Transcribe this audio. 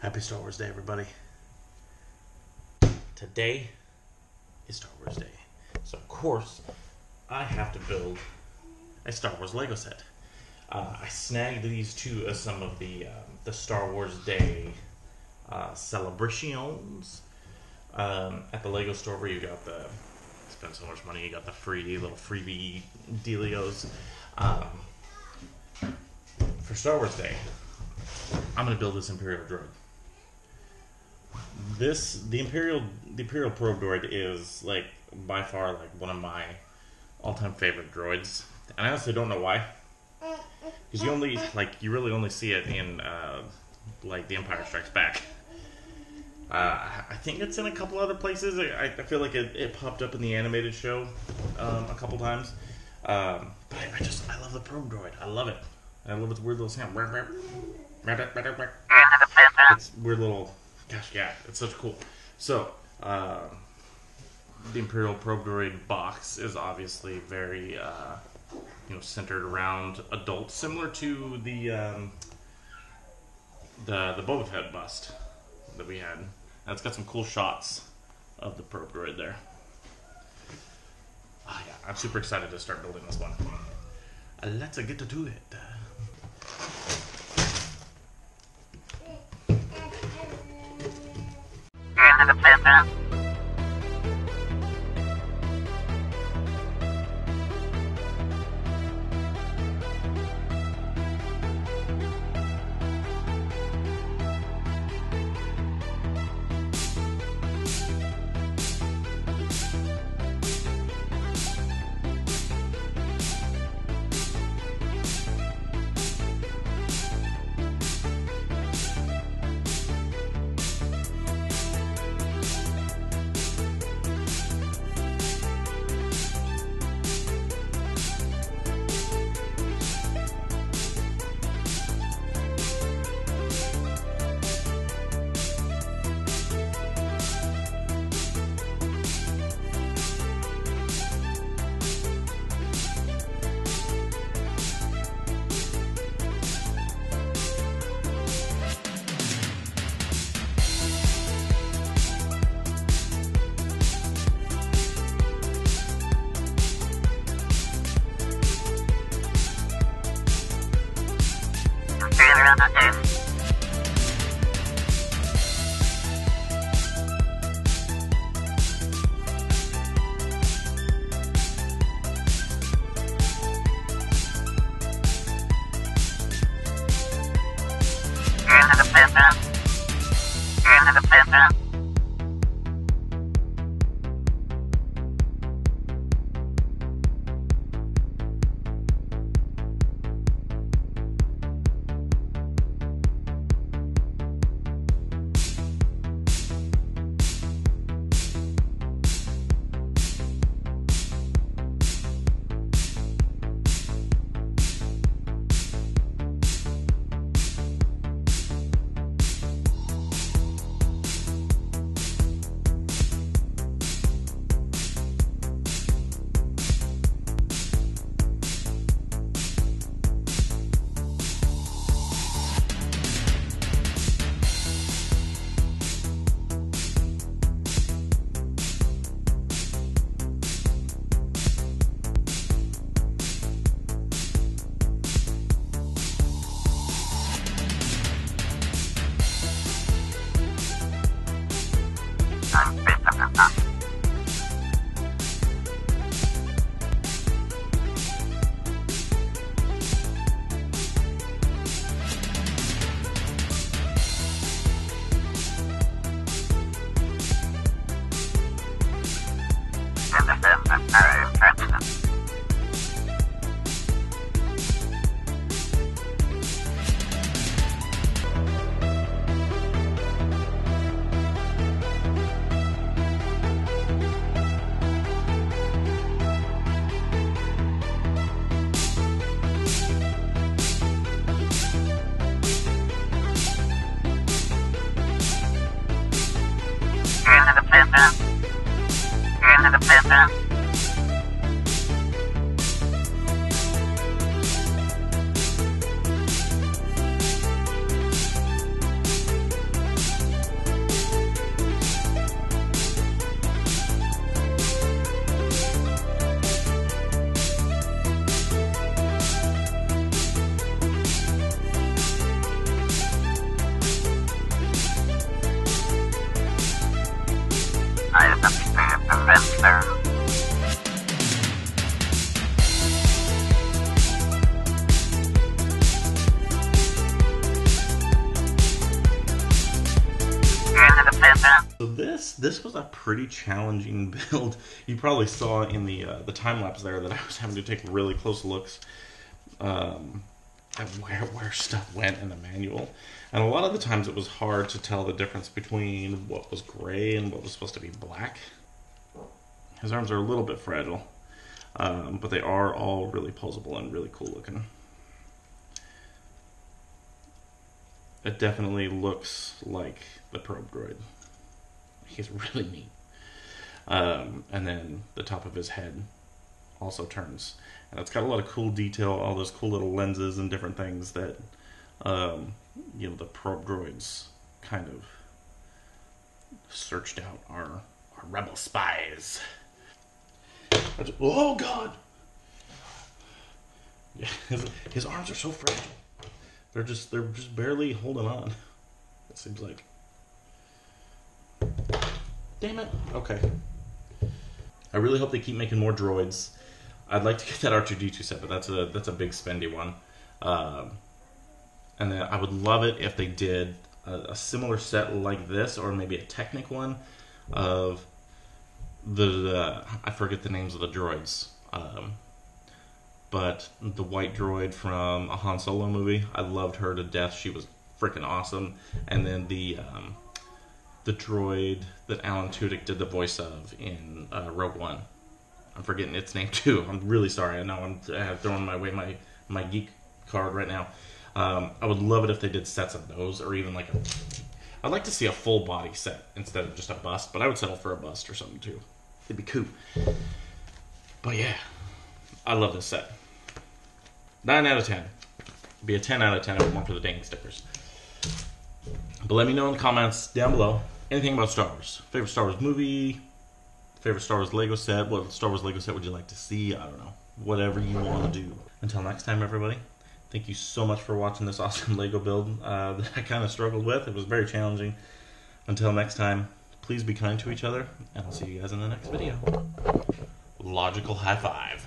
Happy Star Wars Day, everybody. Today is Star Wars Day. So, of course, I have to build a Star Wars Lego set. Uh, I snagged these two as some of the um, the Star Wars Day uh, celebrations um, at the Lego store where you got the spend so much money, you got the free little freebie dealios. Um, for Star Wars Day, I'm gonna build this Imperial droid. This the Imperial the Imperial probe droid is like by far like one of my all time favorite droids, and I honestly don't know why. Because you only like you really only see it in uh, like The Empire Strikes Back. Uh, I think it's in a couple other places. I, I feel like it, it popped up in the animated show um, a couple times. Um, but I, I just I love the probe droid. I love it. I love its weird little sound. It's weird little. Gosh, yeah, it's such cool. So, uh, the Imperial probe droid box is obviously very, uh, you know, centered around adults, similar to the um, the the Boba Fett bust that we had. It's got some cool shots of the probe droid there. Oh, yeah, I'm super excited to start building this one. Uh, let's get to do it. to the playground. This this was a pretty challenging build. You probably saw in the uh, the time lapse there that I was having to take really close looks um, at where where stuff went in the manual, and a lot of the times it was hard to tell the difference between what was gray and what was supposed to be black. His arms are a little bit fragile, um, but they are all really posable and really cool looking. It definitely looks like the probe droid. He's really neat. Um, and then the top of his head also turns. And it's got a lot of cool detail, all those cool little lenses and different things that, um, you know, the probe droids kind of searched out our, our rebel spies. Oh, God! His, his arms are so fragile. They're just they're just barely holding on. It seems like. Damn it. Okay. I really hope they keep making more droids. I'd like to get that R2D2 set, but that's a that's a big spendy one. Um, and then I would love it if they did a, a similar set like this, or maybe a Technic one of the, the I forget the names of the droids. Um, but the white droid from a Han Solo movie, I loved her to death. She was freaking awesome. And then the um, the droid that Alan Tudyk did the voice of in uh, Rogue One. I'm forgetting its name too. I'm really sorry. I know I'm uh, throwing my way my my geek card right now. Um, I would love it if they did sets of those, or even like a. I'd like to see a full body set instead of just a bust, but I would settle for a bust or something too. It'd be cool. But yeah, I love this set. Nine out of ten. It'd be a ten out of ten if it weren't for the dang stickers. But let me know in the comments down below anything about Star Wars. Favorite Star Wars movie, favorite Star Wars Lego set, what Star Wars Lego set would you like to see? I don't know. Whatever you want to do. Until next time, everybody. Thank you so much for watching this awesome Lego build uh, that I kind of struggled with. It was very challenging. Until next time, please be kind to each other, and I'll see you guys in the next video. Logical high five.